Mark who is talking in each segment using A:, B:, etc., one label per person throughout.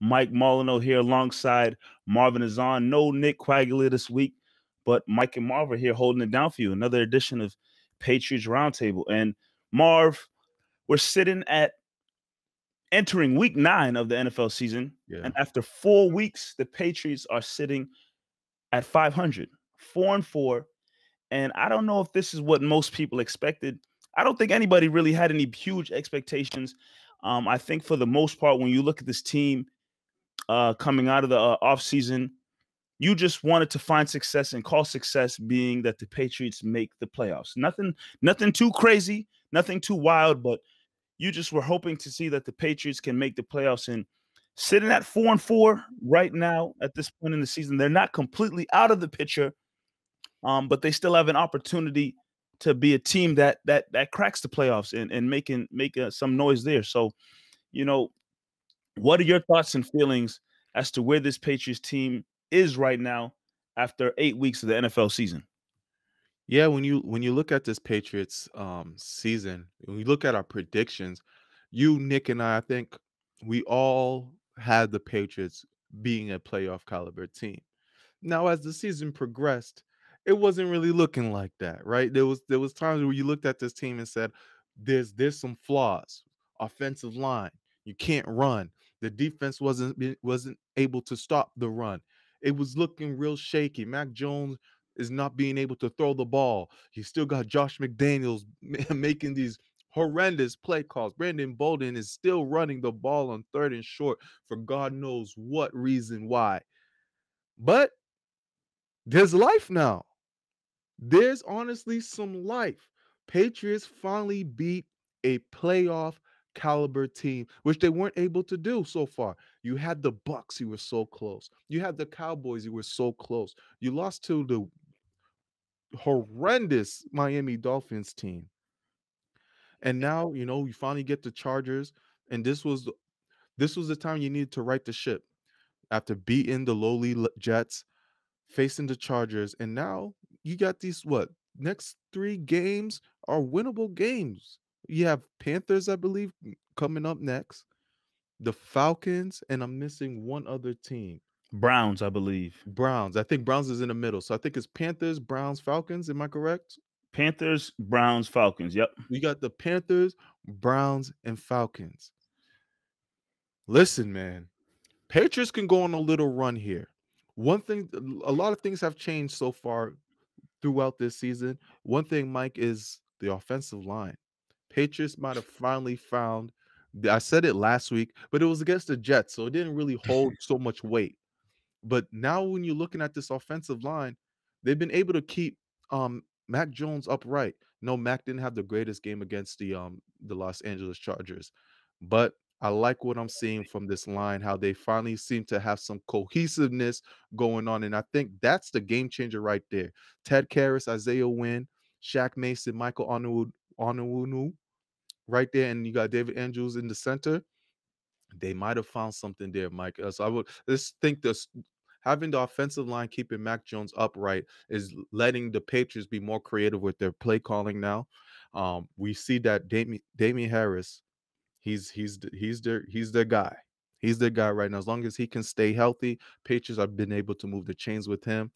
A: Mike Molyneaux here alongside Marvin Ezhan. No Nick Quaglia this week, but Mike and Marv are here holding it down for you. Another edition of Patriots Roundtable. And Marv, we're sitting at entering week nine of the NFL season.
B: Yeah.
A: And after four weeks, the Patriots are sitting at 500, four and four. And I don't know if this is what most people expected. I don't think anybody really had any huge expectations. Um, I think for the most part, when you look at this team uh, coming out of the uh, offseason, you just wanted to find success and call success being that the Patriots make the playoffs. Nothing, nothing too crazy, nothing too wild, but you just were hoping to see that the Patriots can make the playoffs and sitting at four and four right now at this point in the season. They're not completely out of the picture, um, but they still have an opportunity to be a team that that that cracks the playoffs and and making make some noise there. So, you know, what are your thoughts and feelings as to where this Patriots team is right now after eight weeks of the NFL season?
B: Yeah, when you when you look at this Patriots um season, when you look at our predictions, you, Nick, and I, I think we all had the Patriots being a playoff caliber team. Now, as the season progressed, it wasn't really looking like that, right? There was there was times where you looked at this team and said, "There's there's some flaws. Offensive line, you can't run. The defense wasn't wasn't able to stop the run. It was looking real shaky. Mac Jones is not being able to throw the ball. You still got Josh McDaniels making these horrendous play calls. Brandon Bolden is still running the ball on third and short for God knows what reason why. But there's life now. There's honestly some life. Patriots finally beat a playoff caliber team, which they weren't able to do so far. You had the Bucs, you were so close. You had the Cowboys, you were so close. You lost to the horrendous Miami Dolphins team. And now, you know, you finally get the Chargers and this was the- this was the time you needed to right the ship after beating the lowly Jets, facing the Chargers, and now you got these what next three games are winnable games. You have Panthers, I believe, coming up next, the Falcons, and I'm missing one other team.
A: Browns, I believe.
B: Browns. I think Browns is in the middle. So I think it's Panthers, Browns, Falcons. Am I correct?
A: Panthers, Browns, Falcons. Yep.
B: We got the Panthers, Browns, and Falcons. Listen, man, Patriots can go on a little run here. One thing, a lot of things have changed so far throughout this season. One thing, Mike, is the offensive line. Patriots might have finally found. I said it last week, but it was against the Jets, so it didn't really hold so much weight. But now, when you're looking at this offensive line, they've been able to keep um Mac Jones upright. No, Mac didn't have the greatest game against the um the Los Angeles Chargers, but I like what I'm seeing from this line, how they finally seem to have some cohesiveness going on. And I think that's the game changer right there. Ted Karras, Isaiah Wynn, Shaq Mason, Michael Onwenu, Onwenu right there, and you got David Andrews in the center. They might have found something there, Mike. Uh, so I would just think this having the offensive line keeping Mac Jones upright is letting the Patriots be more creative with their play calling now. Um, we see that Damien, Harris, he's he's he's their he's their guy. He's their guy right now. As long as he can stay healthy, Patriots have been able to move the chains with him.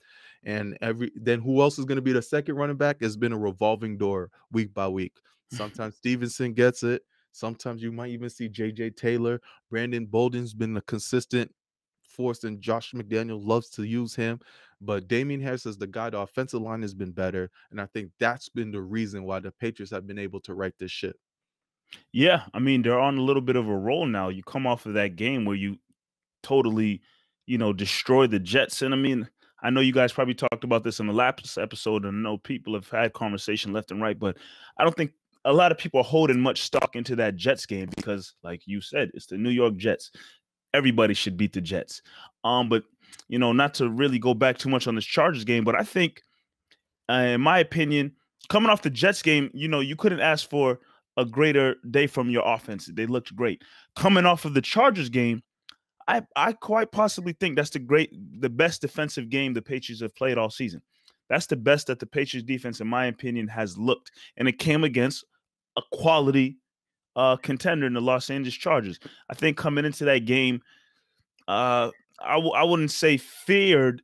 B: And every then who else is going to be the second running back? It's been a revolving door week by week. Sometimes Stevenson gets it. Sometimes you might even see JJ Taylor. Brandon Bolden's been a consistent force, and Josh McDaniel loves to use him. But Damien Harris is the guy. The offensive line has been better. And I think that's been the reason why the Patriots have been able to right this ship.
A: Yeah, I mean they're on a little bit of a roll now. You come off of that game where you totally, you know, destroy the Jets, and I mean, I know you guys probably talked about this in the last episode, and I know people have had conversation left and right, but I don't think a lot of people are holding much stock into that Jets game because, like you said, it's the New York Jets. Everybody should beat the Jets. Um, but you know, not to really go back too much on this Chargers game, but I think, uh, in my opinion, coming off the Jets game, you know, you couldn't ask for a greater day from your offense. They looked great. Coming off of the Chargers game, I I quite possibly think that's the great the best defensive game the Patriots have played all season. That's the best that the Patriots defense, in my opinion, has looked. And it came against a quality uh contender in the Los Angeles Chargers. I think coming into that game, uh, I w- I wouldn't say feared.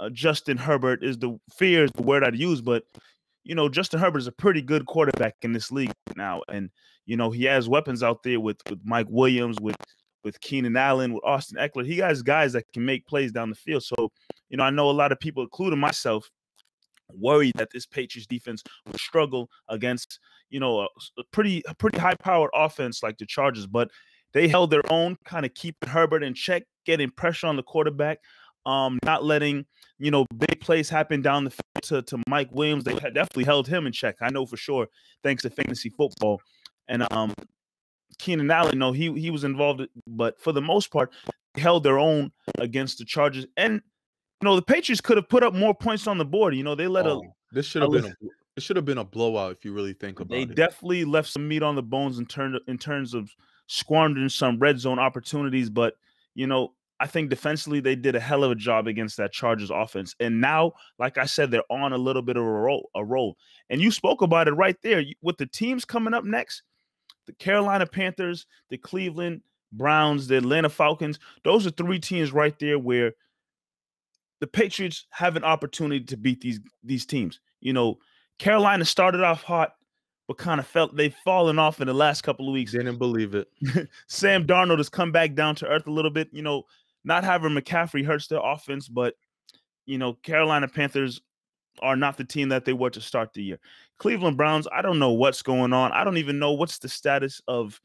A: Uh, Justin Herbert is the fear is the word I'd use, but you know Justin Herbert is a pretty good quarterback in this league now, and you know he has weapons out there with with Mike Williams, with with Keenan Allen, with Austin Ekeler. He has guys that can make plays down the field. So you know I know a lot of people, including myself, worried that this Patriots defense would struggle against you know a, a pretty a pretty high powered offense like the Chargers, but they held their own, kind of keeping Herbert in check, getting pressure on the quarterback, um, not letting you know big plays happen down the field to, to Mike Williams. They definitely held him in check. I know for sure, thanks to fantasy football. And um, Keenan Allen, no, he he was involved, but for the most part, held their own against the Chargers. And you know, the Patriots could have put up more points on the board. You know, they let oh,
B: a this should have been a, it should have been a blowout if you really think about
A: they
B: it.
A: They definitely left some meat on the bones in turn in terms of squandering some red zone opportunities, but you know, I think defensively they did a hell of a job against that Chargers offense. And now, like I said, they're on a little bit of a roll, a roll. And you spoke about it right there with the teams coming up next, the Carolina Panthers, the Cleveland Browns, the Atlanta Falcons. Those are three teams right there where the Patriots have an opportunity to beat these these teams. You know, Carolina started off hot but kind of felt they've fallen off in the last couple of weeks.
B: Didn't believe it.
A: Sam Darnold has come back down to earth a little bit. You know, not having McCaffrey hurts their offense, but you know, Carolina Panthers are not the team that they were to start the year. Cleveland Browns, I don't know what's going on. I don't even know what's the status of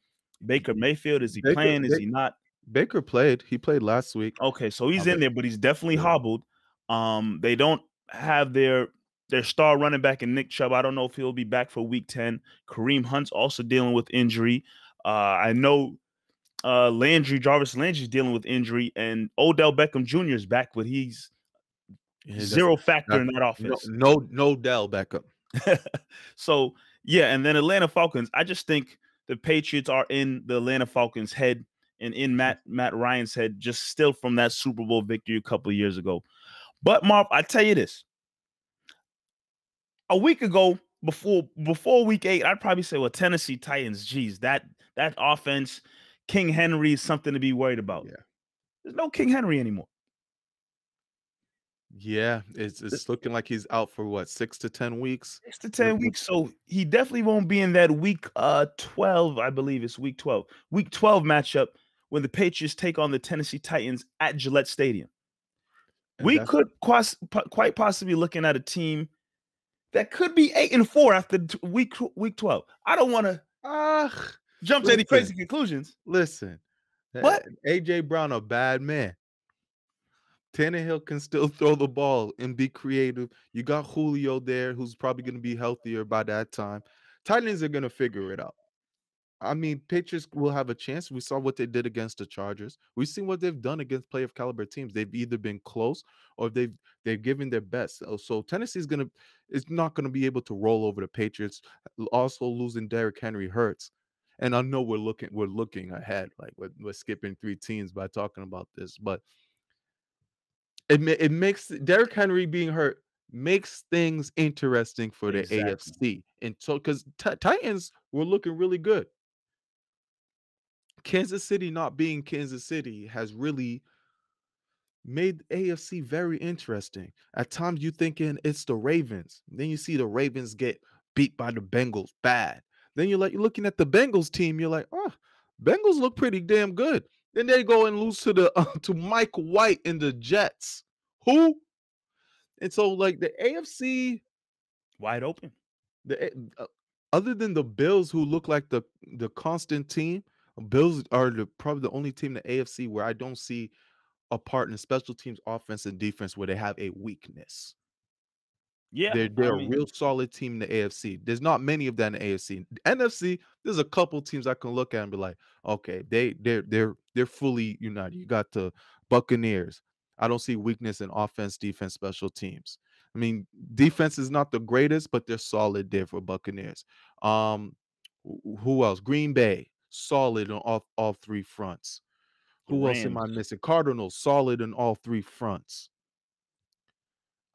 A: Baker Mayfield. Is he Baker, playing? Is he not?
B: Baker played. He played last week.
A: Okay, so he's in there, but he's definitely yeah. hobbled. Um, they don't have their their star running back in Nick Chubb. I don't know if he'll be back for week 10. Kareem Hunt's also dealing with injury. Uh, I know uh, Landry, Jarvis Landry's dealing with injury, and Odell Beckham Jr. is back, but he's yeah, zero factor not, in that offense.
B: No, no, no Dell Beckham.
A: so yeah, and then Atlanta Falcons. I just think the Patriots are in the Atlanta Falcons' head and in Matt Matt Ryan's head, just still from that Super Bowl victory a couple years ago. But Marv, I tell you this: a week ago, before before week eight, I'd probably say, well, Tennessee Titans, geez, that that offense, King Henry is something to be worried about.
B: Yeah.
A: There's no King Henry anymore.
B: Yeah, it's it's looking like he's out for what six to ten weeks.
A: Six to ten weeks. So he definitely won't be in that week uh 12, I believe it's week 12. Week 12 matchup when the Patriots take on the Tennessee Titans at Gillette Stadium. And we could quite, quite possibly looking at a team that could be eight and four after week week twelve. I don't want to uh, jump to any crazy conclusions.
B: Listen,
A: what
B: AJ Brown a bad man. Tannehill can still throw the ball and be creative. You got Julio there, who's probably going to be healthier by that time. Titans are going to figure it out. I mean, Patriots will have a chance. We saw what they did against the Chargers. We've seen what they've done against playoff caliber teams. They've either been close or they've they've given their best. So, so Tennessee's gonna is not gonna be able to roll over the Patriots. Also losing Derrick Henry hurts. And I know we're looking we're looking ahead, like we're, we're skipping three teams by talking about this, but it it makes Derrick Henry being hurt makes things interesting for the exactly. AFC. And so because t- Titans were looking really good. Kansas City not being Kansas City has really made AFC very interesting. At times you thinking it's the Ravens. Then you see the Ravens get beat by the Bengals bad. Then you're like you're looking at the Bengals team, you're like, oh, Bengals look pretty damn good. Then they go and lose to the uh, to Mike White in the Jets. Who? And so like the AFC
A: wide open.
B: The uh, other than the Bills who look like the the constant team, Bills are the, probably the only team in the AFC where I don't see a part in special teams, offense, and defense where they have a weakness.
A: Yeah,
B: they're they're I mean, a real solid team in the AFC. There's not many of that in the AFC. NFC, there's a couple teams I can look at and be like, okay, they they're they're they're fully united. You got the Buccaneers. I don't see weakness in offense, defense, special teams. I mean, defense is not the greatest, but they're solid there for Buccaneers. Um, who else? Green Bay solid on all, all three fronts. Who Rams. else am I missing? Cardinals solid on all three fronts.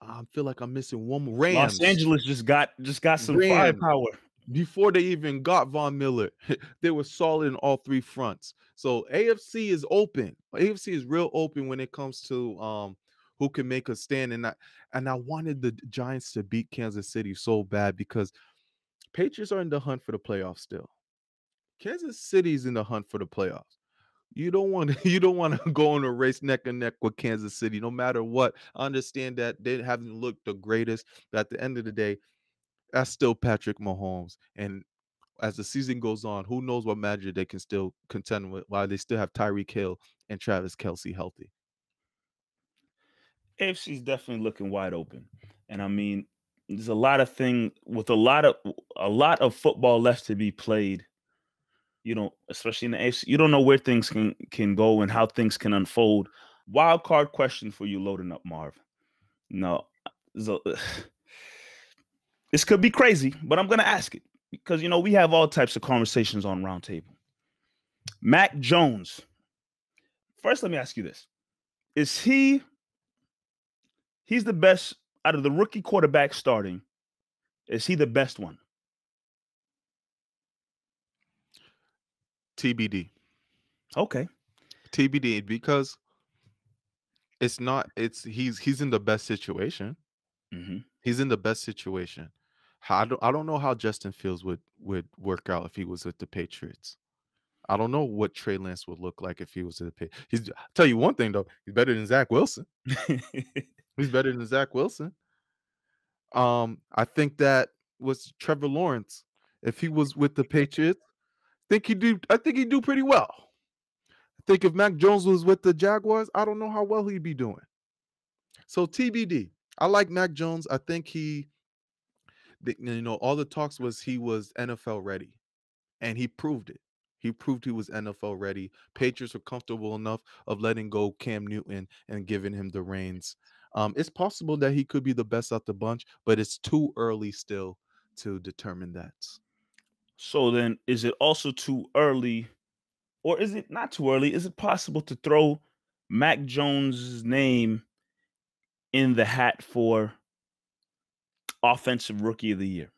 B: I feel like I'm missing one more. Rams.
A: Los Angeles just got just got some Rams. firepower.
B: before they even got Von Miller, they were solid in all three fronts. So AFC is open. AFC is real open when it comes to um who can make a stand. And I and I wanted the Giants to beat Kansas City so bad because Patriots are in the hunt for the playoffs still. Kansas City's in the hunt for the playoffs. You don't want to, you don't want to go on a race neck and neck with Kansas City, no matter what. I understand that they haven't looked the greatest, but at the end of the day, that's still Patrick Mahomes. And as the season goes on, who knows what magic they can still contend with while they still have Tyreek Hill and Travis Kelce healthy.
A: AFC is definitely looking wide open. And I mean, there's a lot of thing with a lot of a lot of football left to be played. You know, especially in the AFC, you don't know where things can can go and how things can unfold. Wild card question for you, loading up Marv. No, so, this could be crazy, but I'm gonna ask it because you know we have all types of conversations on roundtable. Mac Jones. First, let me ask you this: Is he? He's the best out of the rookie quarterback starting, is he the best one?
B: TBD.
A: Okay.
B: TBD because it's not it's he's he's in the best situation.
A: Mm-hmm.
B: He's in the best situation. I don't I don't know how Justin Fields would would work out if he was with the Patriots. I don't know what Trey Lance would look like if he was with the Patriots. He's I'll tell you one thing though, he's better than Zach Wilson. he's better than Zach Wilson. Um, I think that was Trevor Lawrence. If he was with the Patriots, think he do. I think he'd do pretty well. I think if Mac Jones was with the Jaguars, I don't know how well he'd be doing. So TBD. I like Mac Jones. I think he, you know, all the talks was he was NFL ready, and he proved it. He proved he was NFL ready. Patriots were comfortable enough of letting go Cam Newton and giving him the reins. Um, it's possible that he could be the best out the bunch, but it's too early still to determine that.
A: So then, is it also too early, or is it not too early? Is it possible to throw Mac Jones' name in the hat for offensive rookie of the year?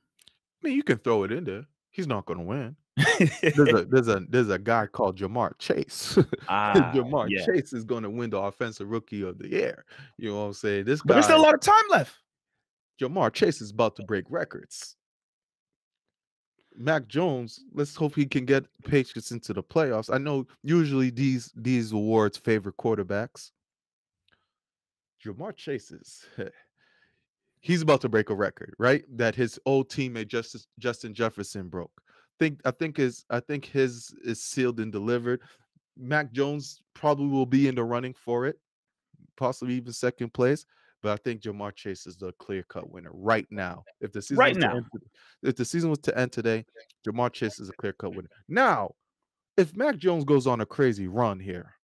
B: I mean, you can throw it in there. He's not going to win there's a there's a there's a guy called Ja'Marr Chase.
A: ah,
B: Ja'Marr
A: yeah.
B: Chase is going to win the offensive rookie of the year. You know what I'm saying? This
A: But
B: guy,
A: there's still a lot of time left.
B: Ja'Marr Chase is about to break records. Mac Jones, let's hope he can get Patriots into the playoffs. I know usually these these awards favor quarterbacks. Ja'Marr Chase's he's about to break a record, right? That his old teammate Justin Justin Jefferson broke think I think his I think his is sealed and delivered. Mac Jones probably will be in the running for it, possibly even second place. But I think Ja'Marr Chase is the clear cut winner right now. If the season
A: Right
B: was to
A: now.
B: end, if the season was to end today, Ja'Marr Chase is a clear cut winner. Now, if Mac Jones goes on a crazy run here,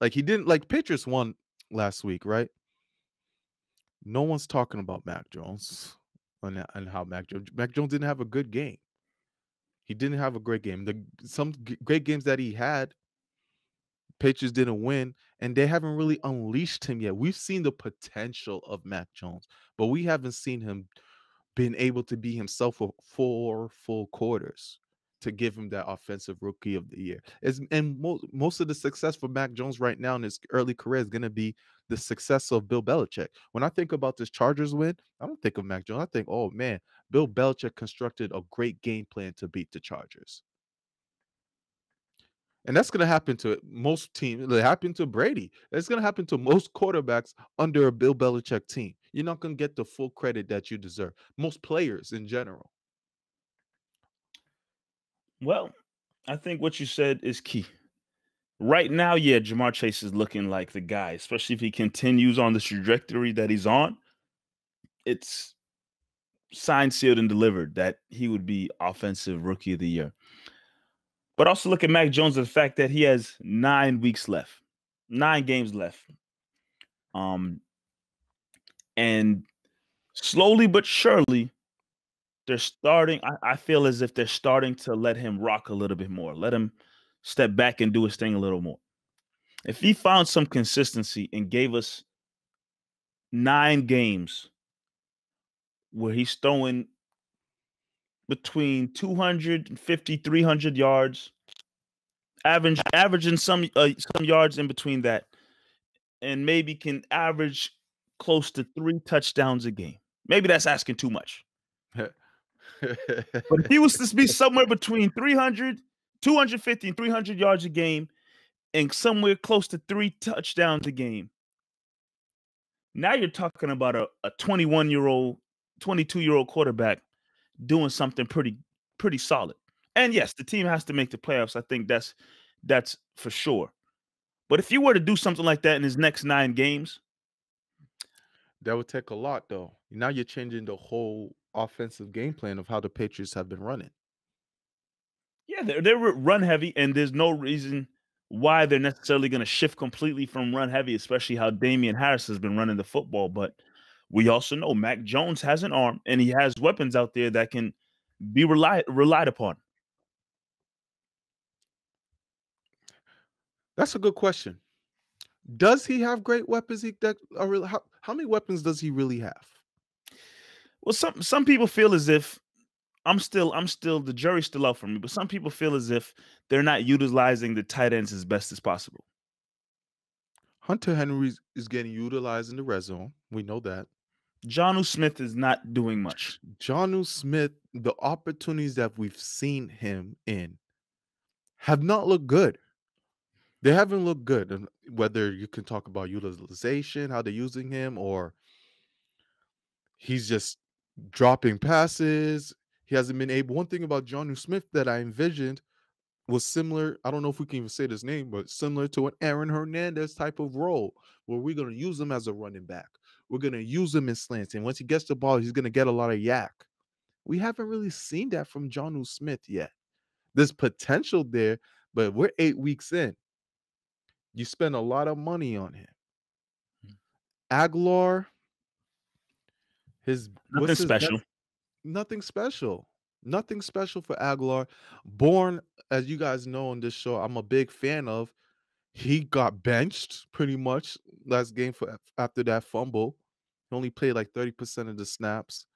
B: like he didn't like Patriots won last week, right? No one's talking about Mac Jones and, and how Mac Jones Mac Jones didn't have a good game. He didn't have a great game. The some g- great games that he had, Patriots didn't win, and they haven't really unleashed him yet. We've seen the potential of Mac Jones, but we haven't seen him been able to be himself for four full quarters to give him that offensive rookie of the year. Is and most most of the success for Mac Jones right now in his early career is going to be the success of Bill Belichick. When I think about this Chargers win, I don't think of Mac Jones. I think, oh man, Bill Belichick constructed a great game plan to beat the Chargers. And that's going to happen to most teams. It happened to Brady. It's going to happen to most quarterbacks under a Bill Belichick team. You're not going to get the full credit that you deserve. Most players in general.
A: Well, I think what you said is key. Right now, yeah, Ja'Marr Chase is looking like the guy, especially if he continues on the trajectory that he's on. It's signed, sealed, and delivered that he would be offensive rookie of the year. But also look at Mac Jones and the fact that he has nine weeks left, nine games left. Um, and slowly but surely, they're starting. I, I feel as if they're starting to let him rock a little bit more. Let him step back and do his thing a little more. If he found some consistency and gave us nine games where he's throwing between 250 300 yards average averaging some uh, some yards in between that and maybe can average close to 3 touchdowns a game. Maybe that's asking too much. But if he was to be somewhere between 300 250 and 300 yards a game and somewhere close to 3 touchdowns a game now you're talking about a, a 21 year old 22 year old quarterback doing something pretty pretty solid. And yes, the team has to make the playoffs. I think that's that's for sure. But if you were to do something like that in his next nine games,
B: that would take a lot, though. Now you're changing the whole offensive game plan of how the Patriots have been running.
A: Yeah, they're they're run heavy, and there's no reason why they're necessarily going to shift completely from run heavy, especially how Damien Harris has been running the football. But we also know Mac Jones has an arm and he has weapons out there that can be relied relied upon.
B: That's a good question. Does he have great weapons? He that are how, how many weapons does he really have?
A: Well, some some people feel as if I'm still I'm still the jury's still out for me, but some people feel as if they're not utilizing the tight ends as best as possible.
B: Hunter Henry is getting utilized in the red zone. We know that.
A: Jonnu Smith is not doing much.
B: Jonnu Smith, the opportunities that we've seen him in have not looked good. They haven't looked good. And whether you can talk about utilization, how they're using him, or he's just dropping passes. He hasn't been able. One thing about Jonnu Smith that I envisioned was similar. I don't know if we can even say this name, but similar to an Aaron Hernandez type of role where we're going to use him as a running back. We're going to use him in slants. And once he gets the ball, he's going to get a lot of YAC. We haven't really seen that from Jonnu Smith yet. There's potential there, but we're eight weeks in. You spend a lot of money on him. Hmm. Agholor, his
A: nothing his special. Best?
B: Nothing special. Nothing special for Agholor. Bourne, as you guys know on this show, I'm a big fan of. He got benched pretty much last game for after that fumble. He only played like 30% of the snaps.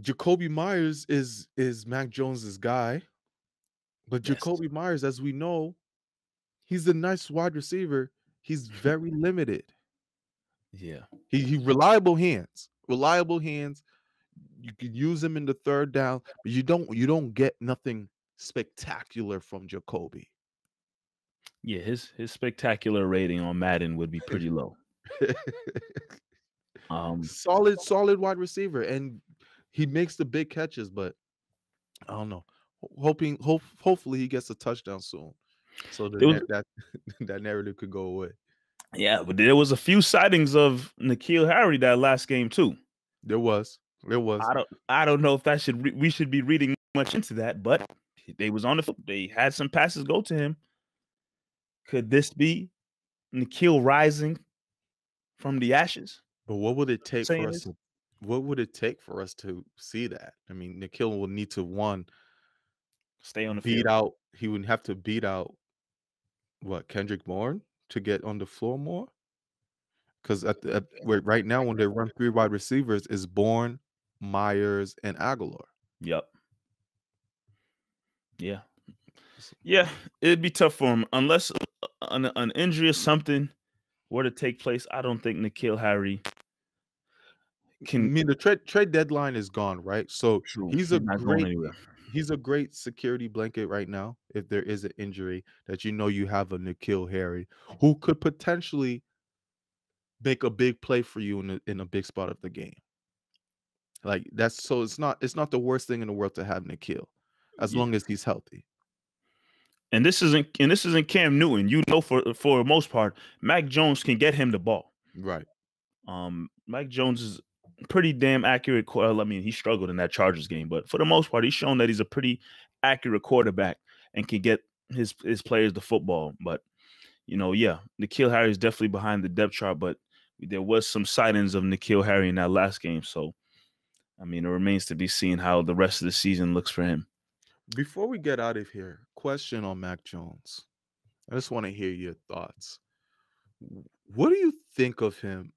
B: Jakobi Meyers is is Mac Jones's guy. But yes. Jakobi Meyers, as we know, he's a nice wide receiver. He's very limited.
A: Yeah.
B: He he reliable hands. Reliable hands. You can use him in the third down, but you don't you don't get nothing spectacular from Jacoby.
A: Yeah, his his spectacular rating on Madden would be pretty low.
B: um, solid, solid wide receiver, and he makes the big catches. But I don't know. Hoping, hope, hopefully, he gets a touchdown soon, so that was, that that narrative could go away.
A: Yeah, but there was a few sightings of N'Keal Harry that last game too.
B: There was, there was.
A: I don't, I don't know if that should re- we should be reading much into that, but they was on the they had some passes go to him. Could this be N'Keal rising from the ashes?
B: But what would it take for us to, what would it take for us to see that? I mean, N'Keal will need to one
A: stay on the
B: beat
A: field.
B: out. He would have to beat out what Kendrick Bourne to get on the floor more. Because at, at right now, when they run three wide receivers, is Bourne, Meyers, and Agholor.
A: Yep. Yeah. Yeah, it'd be tough for him unless uh, an, an injury or something were to take place. I don't think N'Keal Harry
B: can. I mean, the trade trade deadline is gone, right? So True. he's, a great he's a great security blanket right now. If there is an injury, that you know you have a N'Keal Harry who could potentially make a big play for you in a, in a big spot of the game. Like that's so it's not it's not the worst thing in the world to have N'Keal, as yeah. long as he's healthy
A: and this isn't and this isn't Cam Newton. You know, for for the most part, Mac Jones can get him the ball.
B: Right.
A: Um, Mac Jones is pretty damn accurate. I mean, he struggled in that Chargers game, but for the most part, he's shown that he's a pretty accurate quarterback and can get his his players the football. But you know, yeah, N'Keal Harry is definitely behind the depth chart, but there was some sightings of N'Keal Harry in that last game. So, I mean, it remains to be seen how the rest of the season looks for him.
B: Before we get out of here, question on Mac Jones. I just want to hear your thoughts. What do you think of him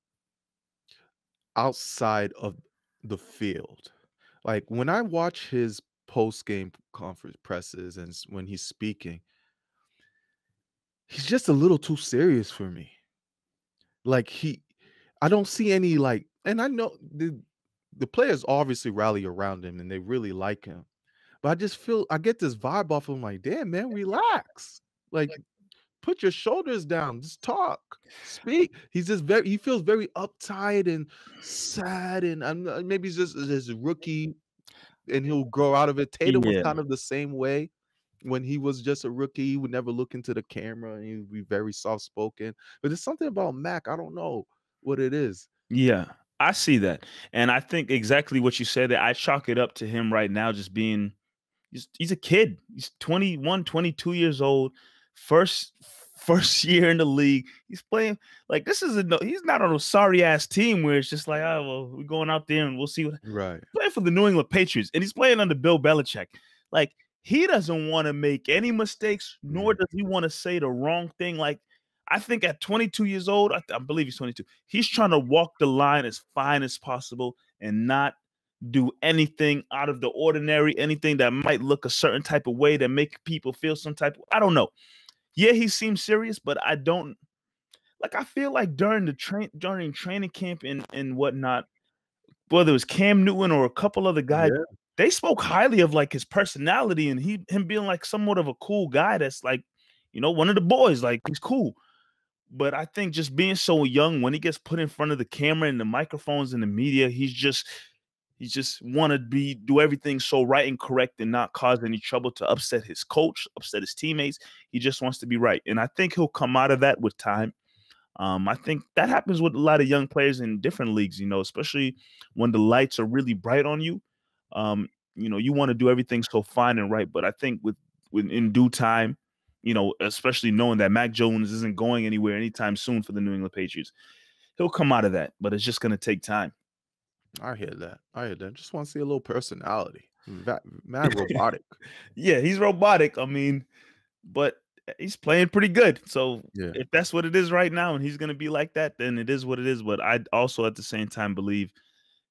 B: outside of the field? Like when I watch his post game conference presses and when he's speaking, he's just a little too serious for me. Like he, I don't see any like, and I know the the players obviously rally around him and they really like him, but I just feel I get this vibe off of him like, damn man, relax. Like put your shoulders down, just talk, speak. He's just very he feels very uptight and sad, and I'm maybe he's just this rookie and he'll grow out of it. Tatum was kind of the same way when he was just a rookie. He would never look into the camera and he would be very soft spoken. But there's something about Mac, I don't know what it is.
A: Yeah, I see that. And I think exactly what you said that I chalk it up to him right now just being he's, he's a kid. He's 21, 22 years old. First first year in the league. He's playing like this is a no, he's not on a sorry ass team where it's just like, oh well, we're going out there and we'll see what
B: Right.
A: playing for the New England Patriots and he's playing under Bill Belichick. Like he doesn't want to make any mistakes, nor mm. does he want to say the wrong thing. Like I think at 22 years old, I, I believe he's 22. He's trying to walk the line as fine as possible and not do anything out of the ordinary, anything that might look a certain type of way that make people feel some type of I don't know. Yeah, he seems serious, but I don't like I feel like during the train during training camp and and whatnot, whether it was Cam Newton or a couple other guys,
B: Yeah.
A: they spoke highly of like his personality and he him being like somewhat of a cool guy that's like, you know, one of the boys, like he's cool. But I think just being so young, when he gets put in front of the camera and the microphones and the media, he's just he just want to be do everything so right and correct and not cause any trouble to upset his coach, upset his teammates. He just wants to be right, and I think he'll come out of that with time. Um, I think that happens with a lot of young players in different leagues, you know, especially when the lights are really bright on you. Um, you know, you want to do everything so fine and right, but I think with with in due time, you know, especially knowing that Mac Jones isn't going anywhere anytime soon for the New England Patriots, he'll come out of that, but it's just going to take time.
B: I hear that. I hear that. Just want to see a little personality. Mad robotic.
A: Yeah, he's robotic. I mean, but eh, he's playing pretty good. So
B: Yeah.
A: if that's what it is right now and he's going to be like that, then it is what it is. But I also at the same time believe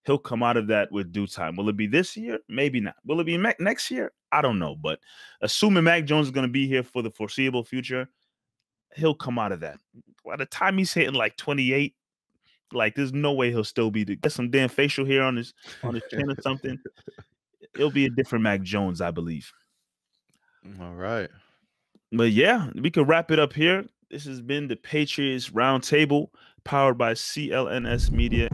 A: he'll come out of that with due time. Will it be this year? Maybe not. Will it be Mac- next year? I don't know. But assuming Mac Jones is going to be here for the foreseeable future, he'll come out of that. By the time he's hitting like 28, like there's no way he'll still be the get some damn facial hair on his on his chin or something. It'll be a different Mac Jones, I believe.
B: Mm, all right.
A: But yeah, we could wrap it up here. This has been the Patriots Roundtable powered by CLNS Media.